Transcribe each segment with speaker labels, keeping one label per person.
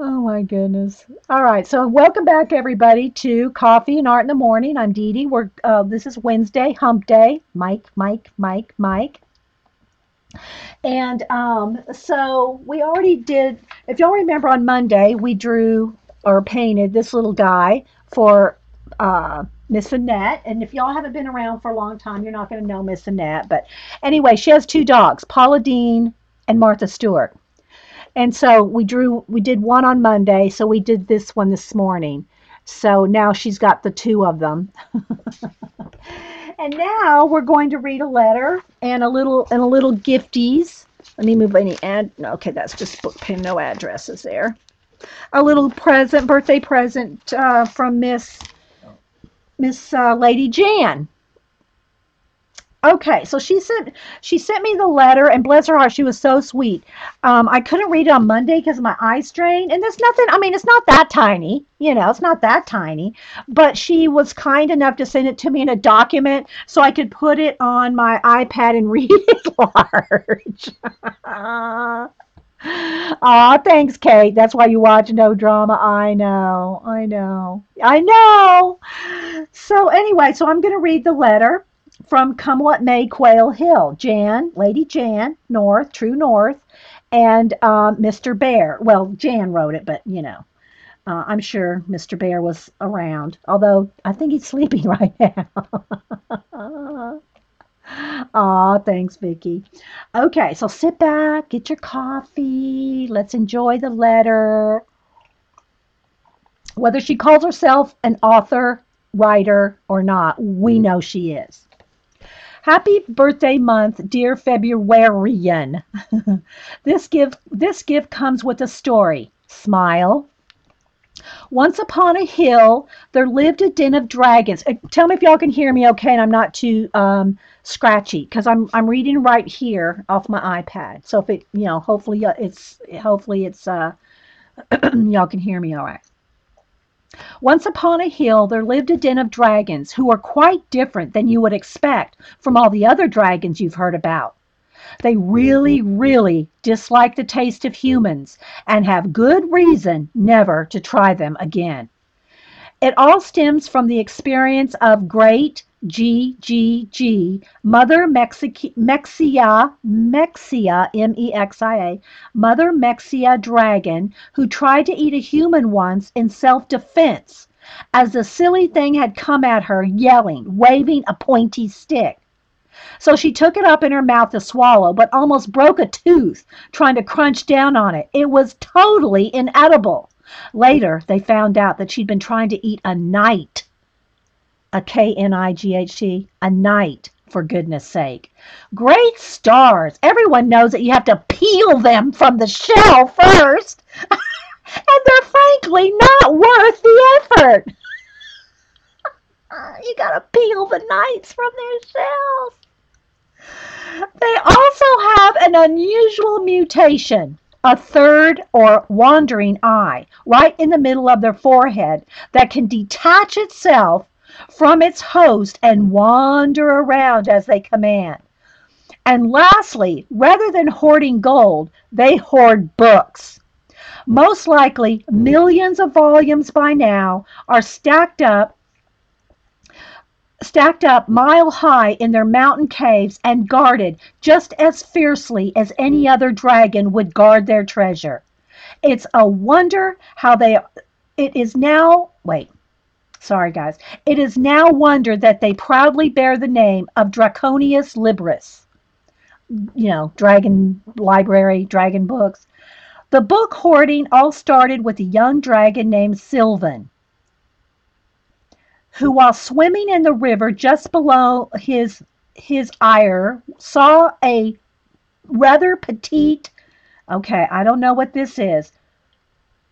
Speaker 1: Oh my goodness. All right. So welcome back everybody to Coffee and Art in the Morning. I'm Dee Dee. We're uh, this is Wednesday, Hump Day. Mike, Mike, Mike, Mike. And um, so we already did. If y'all remember on Monday, we drew or painted this little guy for uh, Miss Annette. And if y'all haven't been around for a long time, you're not going to know Miss Annette. But anyway, she has two dogs, Paula Deen and Martha Stewart. And so we drew, we did one on Monday, so we did this one this morning. So now she's got the two of them. and now we're going to read a letter and a little and a little gifties. Let me move any ad. Okay, that's just book pin, no addresses there. A little present, birthday present uh, from Miss Miss uh, Lady Jaen. Okay, so she sent she sent me the letter, and bless her heart, she was so sweet. Um, I couldn't read it on Monday because of my eye strain, and there's nothing. I mean, it's not that tiny, you know, it's not that tiny. But she was kind enough to send it to me in a document so I could put it on my iPad and read it large. Aw, thanks, Kate. That's why you watch No Drama. I know, I know, I know. So anyway, so I'm going to read the letter from Come What May Quail Hill. Jaen, Lady Jaen, North, True North, and um, Mr. Bear. Well, Jaen wrote it, but you know, uh, I'm sure Mr. Bear was around, although I think he's sleeping right now. Aw, thanks, Vicky. Okay, so sit back, get your coffee. Let's enjoy the letter. Whether she calls herself an author, writer, or not, we know she is. Happy birthday month, dear Februarian. this gift this gift comes with a story. Smile. Once upon a hill, there lived a den of dragons. Uh, Tell me if y'all can hear me okay and I'm not too um, scratchy because I'm I'm reading right here off my iPad. So if it, you know, hopefully uh, it's hopefully it's uh y'all can hear me all right. Once upon a hill there lived a den of dragons who were quite different than you would expect from all the other dragons you've heard about. They really, mm-hmm. really dislike the taste of humans and have good reason never to try them again. It all stems from the experience of great GGG, Mother Mexi- Mexia, Mexia, M E X I A, Mother Mexia dragon, who tried to eat a human once in self defense, as the silly thing had come at her, yelling, waving a pointy stick. So she took it up in her mouth to swallow, but almost broke a tooth trying to crunch down on it. It was totally inedible. Later, they found out that she'd been trying to eat a knight, a K N I G H T, a knight, for goodness sake. Great stars! Everyone knows that you have to peel them from the shell first, and they're frankly not worth the effort. you gotta peel the knights from their shells. They also have an unusual mutation, a third or wandering eye, right in the middle of their forehead that can detach itself from its host and wander around as they command. And lastly, rather than hoarding gold, they hoard books. Most likely, millions of volumes by now are stacked up stacked up mile high in their mountain caves and guarded just as fiercely as any other dragon would guard their treasure. It's a wonder how they it is now wait sorry guys it is now wonder that they proudly bear the name of draconius libris you know dragon library dragon books the book hoarding all started with a young dragon named sylvan who, while swimming in the river just below his his ire, saw a rather petite. Okay, I don't know what this is.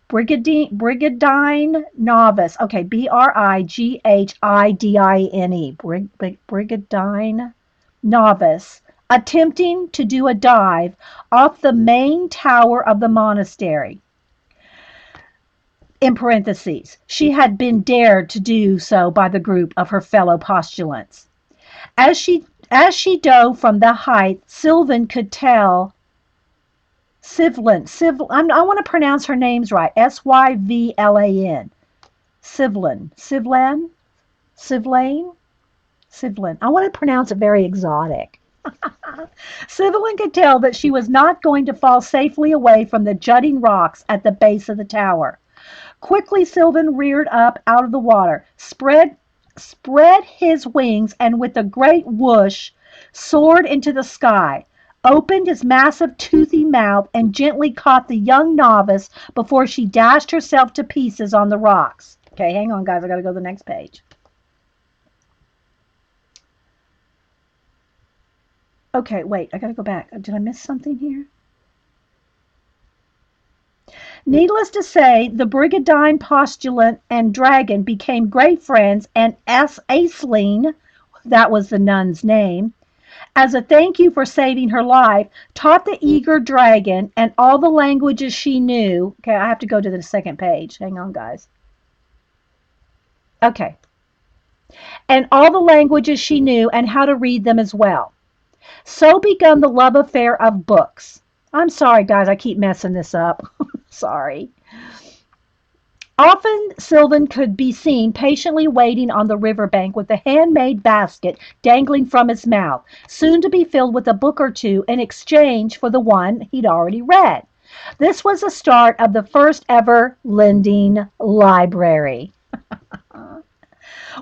Speaker 1: Brigadine, novice. Okay, B R I G H I D I N E. Brig, Brigadine novice attempting to do a dive off the main tower of the monastery in parentheses, she had been dared to do so by the group of her fellow postulants. As she as she dove from the height, Sylvan could tell Sivlan. Siv, I'm, I want to pronounce her names right. S Y V L A N. Sivlan. Sivlan? Sivlane? Sivlin. I want to pronounce it very exotic. Sivlin could tell that she was not going to fall safely away from the jutting rocks at the base of the tower. Quickly Sylvan reared up out of the water, spread spread his wings, and with a great whoosh soared into the sky, opened his massive toothy mouth, and gently caught the young novice before she dashed herself to pieces on the rocks. Okay, hang on, guys. I got to go to the next page. Okay, wait. I got to go back. Did I miss something here? Needless to say, the Brigandine postulant and dragon became great friends, and S. Aisling, that was the nun's name, as a thank you for saving her life, taught the eager dragon and all the languages she knew. Okay, I have to go to the second page. Hang on, guys. Okay. And all the languages she knew and how to read them as well. So begun the love affair of books. I'm sorry, guys, I keep messing this up. sorry. Often Sylvan could be seen patiently waiting on the riverbank with a handmade basket dangling from his mouth, soon to be filled with a book or two in exchange for the one he'd already read. This was the start of the first ever lending library.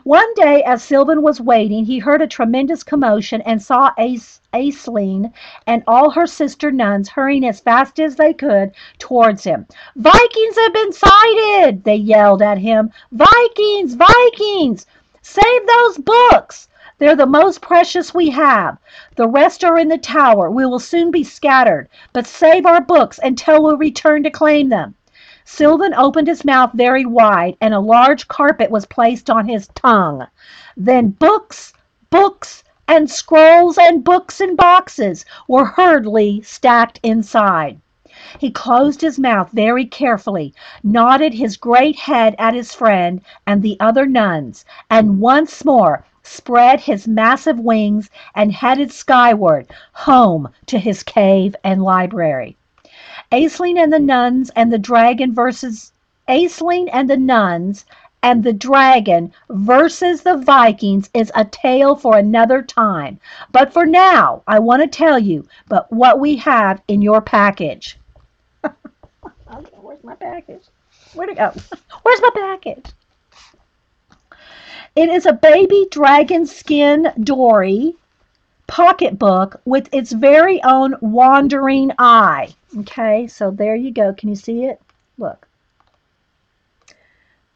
Speaker 1: One day, as Sylvan was waiting, he heard a tremendous commotion and saw Ace, Aisling and all her sister nuns hurrying as fast as they could towards him. Vikings have been sighted! They yelled at him. Vikings! Vikings! Save those books! They're the most precious we have. The rest are in the tower. We will soon be scattered. But save our books until we return to claim them. Sylvan opened his mouth very wide, and a large carpet was placed on his tongue. Then books, books, and scrolls and books and boxes were hurriedly stacked inside. He closed his mouth very carefully, nodded his great head at his friend and the other nuns, and once more spread his massive wings and headed skyward, home to his cave and library. Aisling and the nuns and the dragon versus Aisling and the nuns and the dragon versus the Vikings is a tale for another time. But for now, I want to tell you but what we have in your package. okay, where's my package? Where'd it go? Where's my package? It is a baby dragon skin Dori pocketbook with its very own wandering eye. Okay, so there you go. Can you see it? Look.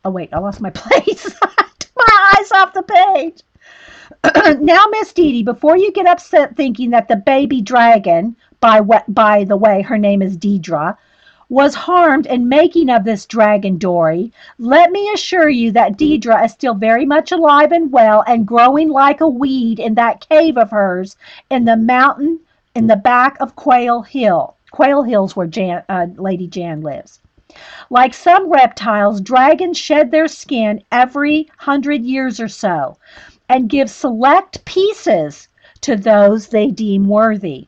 Speaker 1: Oh, wait, I lost my place. My eyes off the page. now, Miss Dee, before you get upset thinking that the baby dragon, by, what by the way, her name is Deidre, was harmed in making of this dragon Dori, let me assure you that Deidre is still very much alive and well and growing like a weed in that cave of hers in the mountain in the back of Quail Hill. Quail Hill's where Jaen, uh, Lady Jaen lives. Like some reptiles, dragons shed their skin every hundred years or so and give select pieces to those they deem worthy.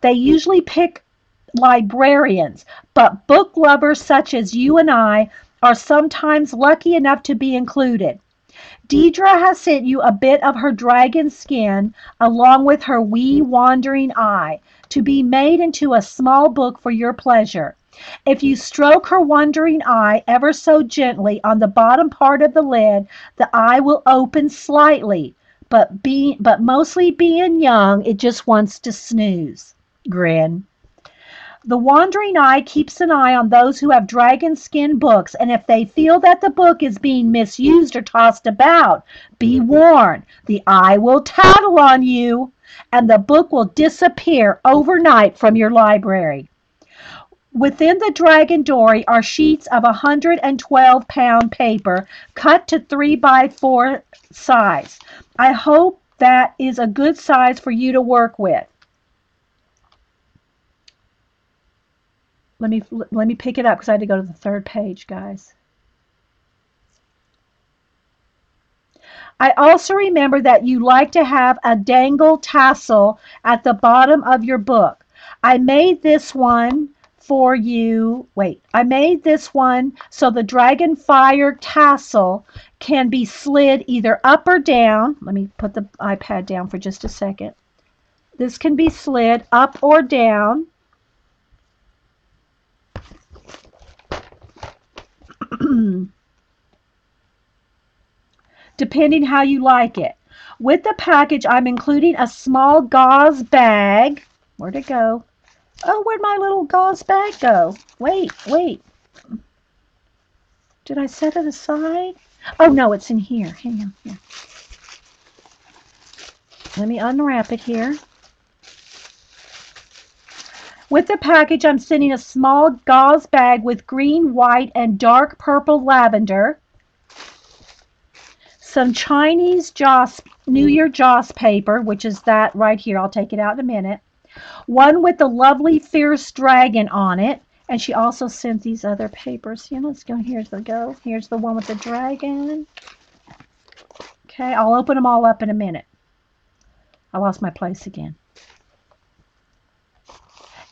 Speaker 1: They usually pick librarians, but book lovers such as you and I are sometimes lucky enough to be included. Deidre has sent you a bit of her dragon skin along with her wee wandering eye to be made into a small book for your pleasure. If you stroke her wandering eye ever so gently on the bottom part of the lid, the eye will open slightly, but be but mostly being young, it just wants to snooze. Grin. The wandering eye keeps an eye on those who have dragon skin books, and if they feel that the book is being misused or tossed about, be mm-hmm. warned the eye will tattle on you and the book will disappear overnight from your library. Within the Dragon Dori are sheets of a 112 pound paper cut to 3 by 4 size. I hope that is a good size for you to work with. Let me let me pick it up because I had to go to the third page, guys. I also remember that you like to have a dangle tassel at the bottom of your book. I made this one for you. Wait, I made this one so the dragon fire tassel can be slid either up or down. Let me put the iPad down for just a second. This can be slid up or down. depending how you like it. With the package, I'm including a small gauze bag. Where'd it go? Oh, where'd my little gauze bag go? Wait, wait. Did I set it aside? Oh, no, it's in here. Hang on. Here. Let me unwrap it here. With the package, I'm sending a small gauze bag with green, white, and dark purple lavender. Some Chinese Joss, New Year Joss paper, which is that right here. I'll take it out in a minute. One with the lovely fierce dragon on it. And she also sent these other papers. Yeah, let's go. Here's the go. Here's the one with the dragon. Okay, I'll open them all up in a minute. I lost my place again.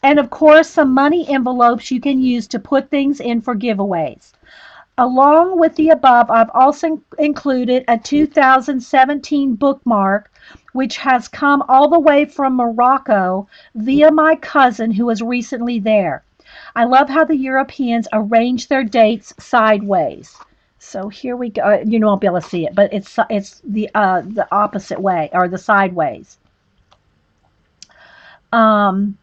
Speaker 1: And of course, some money envelopes you can use to put things in for giveaways. Along with the above, I've also included a 2017 bookmark, which has come all the way from Morocco via my cousin who was recently there. I love how the Europeans arrange their dates sideways. So here we go. You won't be able to see it, but it's it's the uh, the opposite way or the sideways. Um,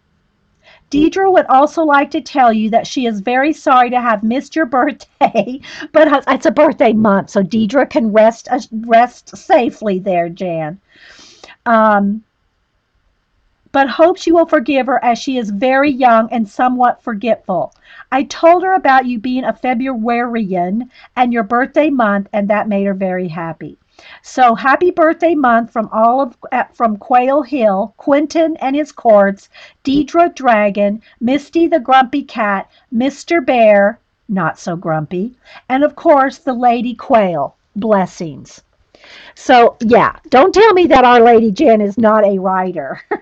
Speaker 1: Deidre would also like to tell you that she is very sorry to have missed your birthday, but it's a birthday month, so Deidre can rest uh, rest safely there, Jaen. Um, but hopes you will forgive her as she is very young and somewhat forgetful. I told her about you being a Februarian and your birthday month, and that made her very happy. So happy birthday month from all of uh, from Quail Hill, Quentin and his courts, Deidre Dragon, Misty the Grumpy Cat, Mr. Bear, not so grumpy, and of course the Lady Quail. Blessings. So yeah, don't tell me that Our Lady Jen is not a writer.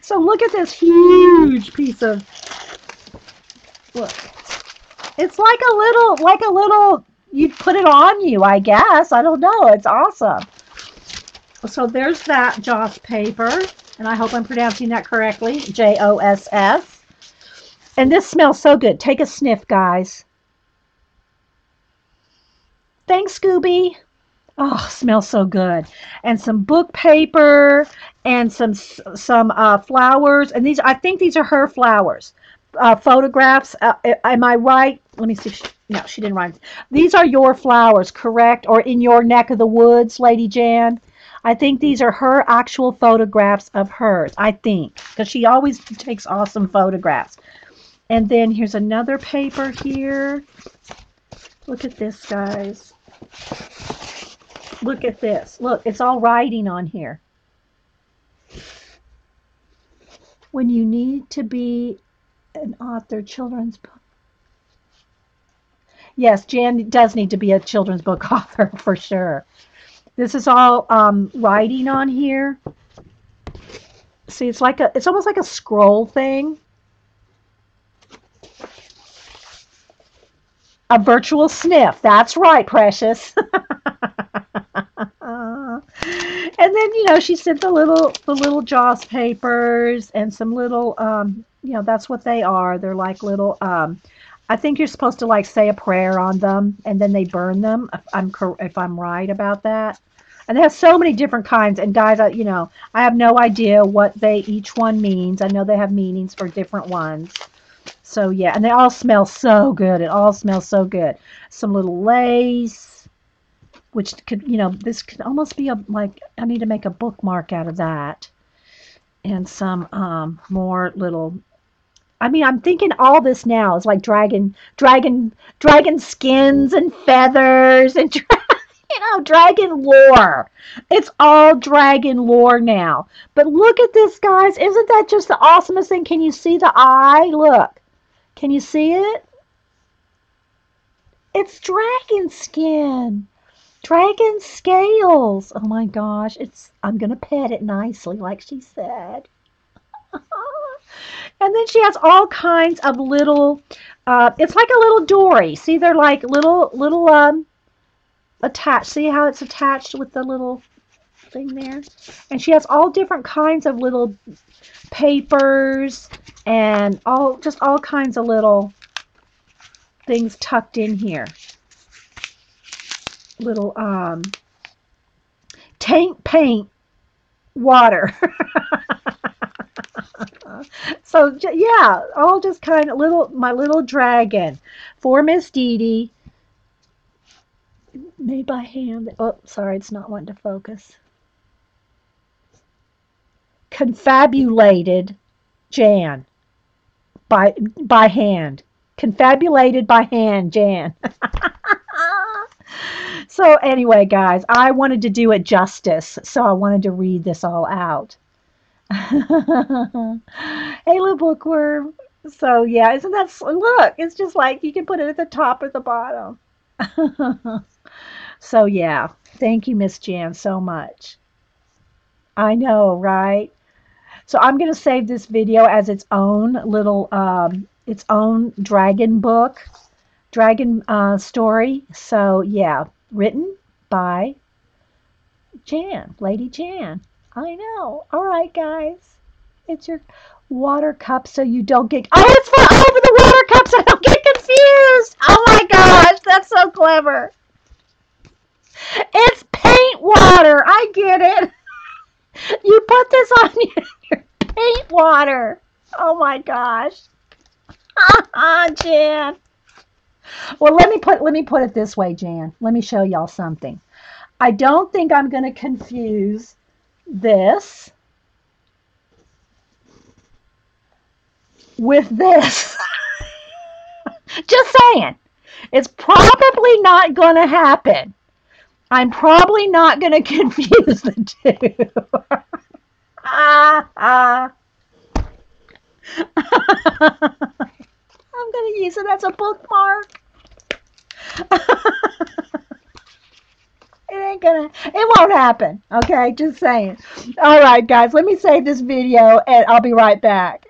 Speaker 1: so look at this huge piece of look. It's like a little like a little you'd put it on you, I guess. I don't know. It's awesome. So there's that Joss paper, and I hope I'm pronouncing that correctly. J O S S. And this smells so good. Take a sniff, guys. Thanks, Scooby. Oh, smells so good. And some book paper and some some uh, flowers. And these, I think these are her flowers. Uh, photographs. Uh, am I right? Let me see. She, no, she didn't write. These are your flowers, correct? Or in your neck of the woods, Lady Jaen? I think these are her actual photographs of hers. I think because she always takes awesome photographs. And then here's another paper here. Look at this, guys. Look at this. Look, it's all writing on here. When you need to be an author, children's book. Yes, Jaen does need to be a children's book author for sure. This is all um, writing on here. See, it's like a, it's almost like a scroll thing. A virtual sniff. That's right, precious. and then you know she sent the little the little Joss papers and some little um you know that's what they are. They're like little um I think you're supposed to like say a prayer on them and then they burn them. If I'm if I'm right about that. And they have so many different kinds. And guys, I, you know, I have no idea what they each one means. I know they have meanings for different ones. So yeah, and they all smell so good. It all smells so good. Some little lace, which could, you know, this could almost be a like I need to make a bookmark out of that. And some um, more little I mean, I'm thinking all this now is like dragon, dragon, dragon skins and feathers and you know, dragon lore. It's all dragon lore now. But look at this, guys. Isn't that just the awesomest thing? Can you see the eye? Look. Can you see it? It's dragon skin. Dragon scales. Oh my gosh. It's I'm gonna pet it nicely, like she said. And then she has all kinds of little, uh, it's like a little Dori. See, they're like little, little, um, attached. See how it's attached with the little thing there? And she has all different kinds of little papers and all, just all kinds of little things tucked in here. Little, um, tank paint water. so yeah, all just kind of little my little dragon for Miss Dee Dee. Made by hand. Oh, sorry, it's not wanting to focus. Confabulated Jaen by by hand. Confabulated by hand, Jaen. so anyway, guys, I wanted to do it justice, so I wanted to read this all out. hey, little bookworm. So yeah, isn't that look? It's just like you can put it at the top or the bottom. so yeah, thank you, Miss Jaen, so much. I know, right? So I'm gonna save this video as its own little, um, its own dragon book, dragon uh, story. So yeah, written by Jaen, Lady Jaen. I know. All right, guys. It's your water cup so you don't get. Oh, it's for over the water cup so I don't get confused. Oh my gosh, that's so clever. It's paint water. I get it. You put this on your paint water. Oh my gosh. Ah, Jaen. Well, let me put let me put it this way, Jaen. Let me show y'all something. I don't think I'm going to confuse this with this. Just saying. It's probably not going to happen. I'm probably not going to confuse the two. ah. I'm going to use it as a bookmark. It ain't gonna, it won't happen. Okay, just saying. All right, guys, let me save this video and I'll be right back.